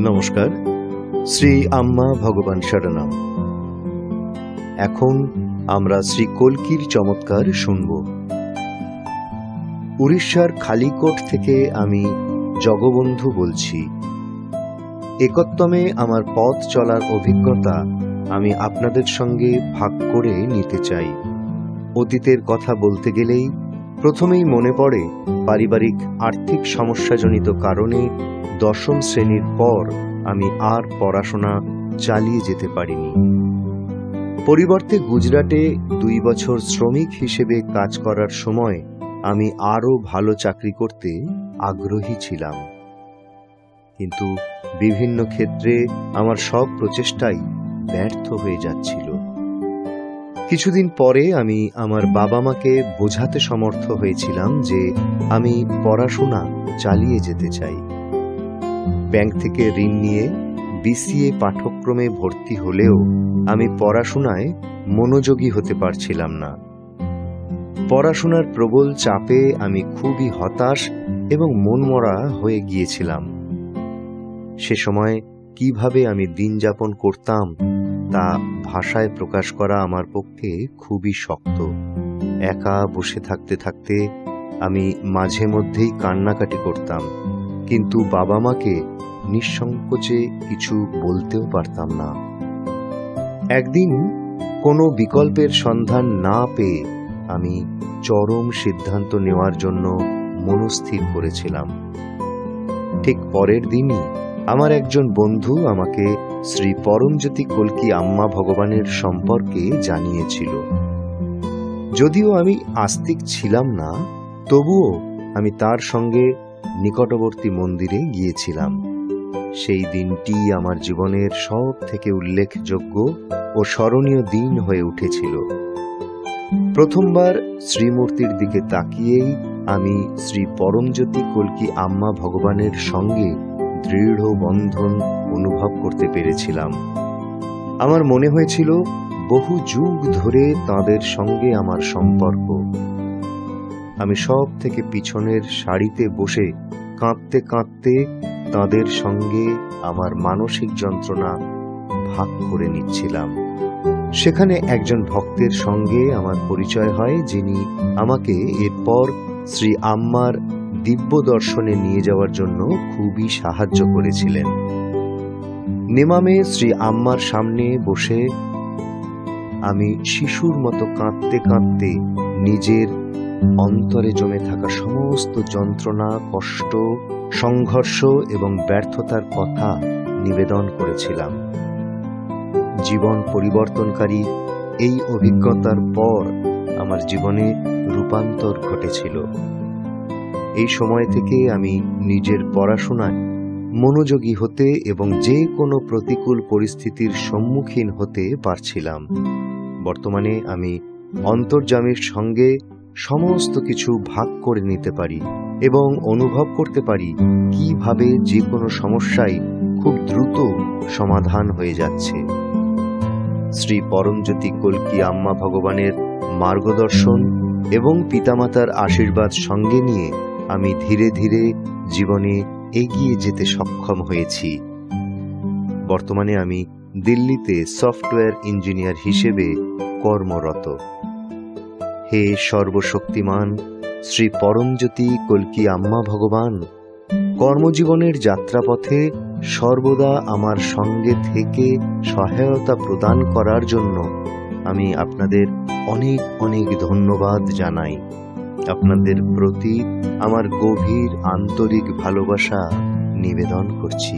নমস্কার। শ্রী আম্মা ভগবান শরণাম। এখন আমরা শ্রী কল্কির চমৎকার শুনব। উড়িষ্যার খালিকোট থেকে আমি জগবন্ধু বলছি। একত্তমে আমার পথ চলার অভিজ্ঞতা আমি আপনাদের সঙ্গে ভাগ করে নিতে চাই। অতীতের কথা বলতে গেলেই প্রথমেই মনে পড়ে পারিবারিক আর্থিক সমস্যাজনিত কারণে দশম শ্রেণির পর আমি আর পড়াশোনা চালিয়ে যেতে পারিনি। পরিবর্তে গুজরাটে দুই বছর শ্রমিক হিসেবে কাজ করার সময় আমি আরও ভালো চাকরি করতে আগ্রহী ছিলাম। কিন্তু বিভিন্ন ক্ষেত্রে আমার সব প্রচেষ্টাই ব্যর্থ হয়ে যাচ্ছিল। কিছুদিন পরে আমি আমার বাবা মাকে বোঝাতে সমর্থ হয়েছিলাম যে আমি পড়াশোনা চালিয়ে যেতে চাই। ব্যাংক থেকে ঋণ নিয়ে বিসিএ পাঠ্যক্রমে ভর্তি হলেও আমি পড়াশোনায় মনোযোগী হতে পারছিলাম না। পড়াশোনার প্রবল চাপে আমি খুবই হতাশ এবং মনমরা হয়ে গিয়েছিলাম। সে সময় কীভাবে আমি দিন যাপন করতাম তা ভাষায় প্রকাশ করা আমার পক্ষে খুবই শক্ত। একা বসে থাকতে থাকতে আমি মাঝে মধ্যেই কান্নাকাটি করতাম, কিন্তু বাবা মাকে নিঃসংকোচে কিছু বলতেও পারতাম না। একদিন কোনো বিকল্পের সন্ধান না পেয়ে আমি চরম সিদ্ধান্ত নেওয়ার জন্য মনস্থির করেছিলাম। ঠিক পরের দিনই আমার একজন বন্ধু আমাকে শ্রী পরমজ্যোতি কল্কি আম্মা ভগবানের সম্পর্কে জানিয়েছিল। যদিও আমি আস্তিক ছিলাম না, তবুও আমি তার সঙ্গে নিকটবর্তী মন্দিরে গিয়েছিলাম। সেই দিনটি আমার জীবনের সব থেকে উল্লেখযোগ্য ও স্মরণীয় দিন হয়ে উঠেছিল। প্রথমবার শ্রীমূর্তির দিকে তাকিয়েই আমি শ্রী পরমজ্যোতি কল্কি আম্মা ভগবানের সঙ্গে দৃঢ় বন্ধন অনুভব করতে পেরেছিলাম। আমার মনে হয়েছিল, বহু যুগ ধরে তাদের সঙ্গে আমার সম্পর্ক। আমি সব থেকে পিছনের শাড়িতে বসে কাঁদতে কাঁদতে তাদের সঙ্গে আমার মানসিক যন্ত্রণা ভাগ করে নিচ্ছিলাম। সেখানে একজন ভক্তের সঙ্গে আমার পরিচয় হয়, যিনি আমাকে এরপর শ্রী আম্মার দিব্য দর্শনে নিয়ে যাওয়ার জন্য খুবই সাহায্য করেছিলেন। নেমামে শ্রী আম্মার সামনে বসে আমি শিশুর মতো কাঁদতে কাঁদতে নিজের অন্তরে জমে থাকা সমস্ত যন্ত্রণা, কষ্ট, সংঘর্ষ এবং ব্যর্থতার কথা নিবেদন করেছিলাম। জীবন পরিবর্তনকারী এই অভিজ্ঞতার পর আমার জীবনে রূপান্তর ঘটেছিল। এই সময় থেকে আমি নিজের পড়াশোনায় মনোযোগী হতে এবং যে কোনো প্রতিকূল পরিস্থিতির সম্মুখীন হতে পারছিলাম। বর্তমানে আমি অন্তর্জামের সঙ্গে সমস্ত কিছু ভাগ করে নিতে পারি এবং অনুভব করতে পারি কীভাবে যে কোনো সমস্যাই খুব দ্রুত সমাধান হয়ে যাচ্ছে। শ্রী পরমজ্যোতি কল্কি আম্মা ভগবানের মার্গদর্শন এবং পিতামাতার আশীর্বাদ সঙ্গে নিয়ে আমি ধীরে ধীরে জীবনে এগিয়ে যেতে সক্ষম হয়েছি। বর্তমানে আমি দিল্লিতে সফটওয়্যার ইঞ্জিনিয়ার হিসেবে কর্মরত। হে সর্বশক্তিমান শ্রী পরমজ্যোতি কল্কি আম্মা ভগবান, কর্মজীবনের যাত্রাপথে সর্বদা আমার সঙ্গে থেকে সহায়তা প্রদান করার জন্য আমি আপনাদের অনেক অনেক ধন্যবাদ জানাই। আপনাদের প্রতি আমার গভীর আন্তরিক ভালোবাসা নিবেদন করছি।